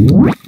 Música